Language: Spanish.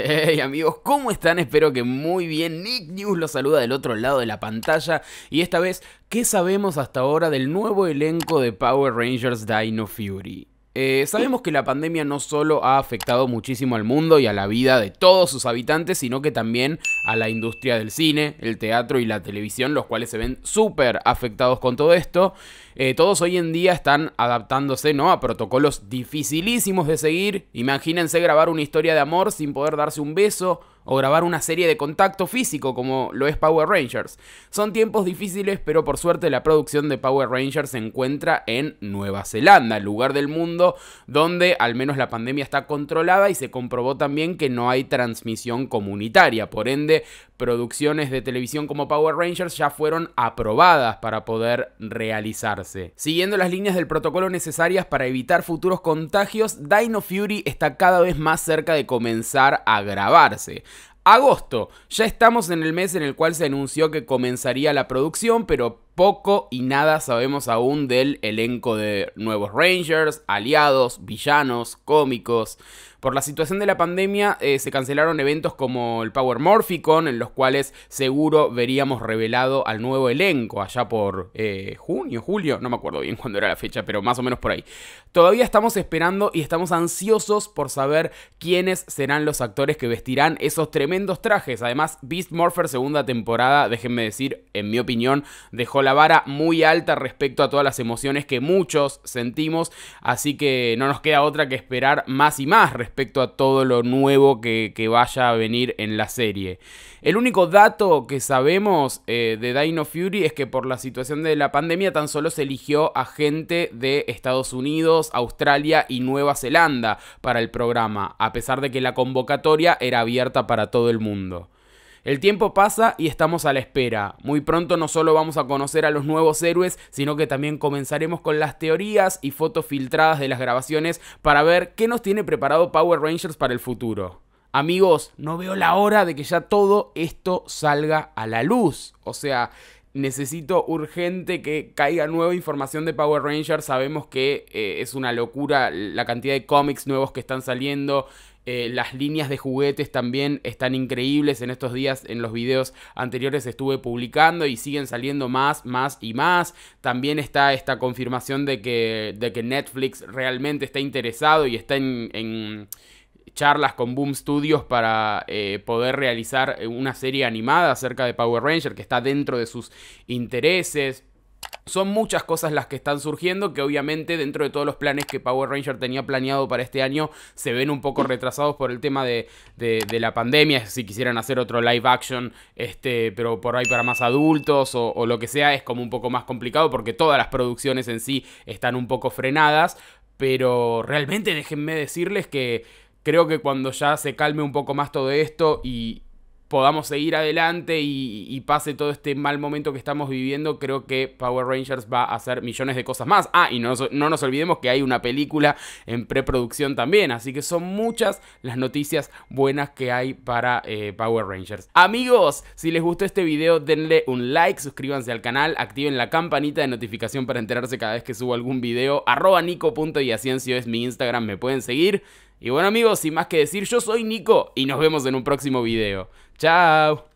Hey amigos, ¿cómo están? Espero que muy bien. Nick News los saluda del otro lado de la pantalla y esta vez, ¿qué sabemos hasta ahora del nuevo elenco de Power Rangers Dino Fury? Eh, sabemos que la pandemia no solo ha afectado muchísimo al mundo y a la vida de todos sus habitantes, sino que también a la industria del cine, el teatro y la televisión, los cuales se ven súper afectados con todo esto. Eh, todos hoy en día están adaptándose a protocolos dificilísimos de seguir. Imagínense grabar una historia de amor sin poder darse un beso o grabar una serie de contacto físico como lo es Power Rangers. Son tiempos difíciles, pero por suerte la producción de Power Rangers se encuentra en Nueva Zelanda, el lugar del mundo donde al menos la pandemia está controlada y se comprobó también que no hay transmisión comunitaria. Por ende, producciones de televisión como Power Rangers ya fueron aprobadas para poder realizarse. Siguiendo las líneas del protocolo necesarias para evitar futuros contagios, Dino Fury está cada vez más cerca de comenzar a grabarse. Agosto. Ya estamos en el mes en el cual se anunció que comenzaría la producción, pero poco y nada sabemos aún del elenco de nuevos Rangers, aliados, villanos, cómicos. Por la situación de la pandemia eh, se cancelaron eventos como el Power Morphicon, en los cuales seguro veríamos revelado al nuevo elenco, allá por eh, junio, julio, no me acuerdo bien cuándo era la fecha, pero más o menos por ahí. Todavía estamos esperando y estamos ansiosos por saber quiénes serán los actores que vestirán esos tremendos trajes. Además, Beast Morpher segunda temporada, déjenme decir, en mi opinión, dejó la vara muy alta respecto a todas las emociones que muchos sentimos, así que no nos queda otra que esperar más y más respecto a todo lo nuevo que, vaya a venir en la serie. El único dato que sabemos eh, de Dino Fury es que por la situación de la pandemia tan solo se eligió a gente de Estados Unidos, Australia y Nueva Zelanda para el programa, a pesar de que la convocatoria era abierta para todo el mundo. El tiempo pasa y estamos a la espera. Muy pronto no solo vamos a conocer a los nuevos héroes, sino que también comenzaremos con las teorías y fotos filtradas de las grabaciones para ver qué nos tiene preparado Power Rangers para el futuro. Amigos, no veo la hora de que ya todo esto salga a la luz. O sea, necesito urgente que caiga nueva información de Power Rangers. Sabemos que eh, es una locura la cantidad de cómics nuevos que están saliendo. Eh, las líneas de juguetes también están increíbles. En estos días, en los videos anteriores, estuve publicando y siguen saliendo más, más y más. También está esta confirmación de que, de que Netflix realmente está interesado y está en, charlas con Boom Studios para eh, poder realizar una serie animada acerca de Power Ranger que está dentro de sus intereses. Son muchas cosas las que están surgiendo que obviamente dentro de todos los planes que Power Ranger tenía planeado para este año se ven un poco retrasados por el tema de, la pandemia, si quisieran hacer otro live action, este, pero por ahí para más adultos o, o lo que sea es como un poco más complicado porque todas las producciones en sí están un poco frenadas, pero realmente déjenme decirles que creo que cuando ya se calme un poco más todo esto y, podamos seguir adelante y, pase todo este mal momento que estamos viviendo, creo que Power Rangers va a hacer millones de cosas más. Ah, y no, no nos olvidemos que hay una película en preproducción también, así que son muchas las noticias buenas que hay para eh, Power Rangers. Amigos, si les gustó este video, denle un like, suscríbanse al canal, activen la campanita de notificación para enterarse cada vez que subo algún video. Arroba nico.yaciencio es mi Instagram, me pueden seguir. Y bueno amigos, sin más que decir, yo soy Nico y nos vemos en un próximo video. Chao.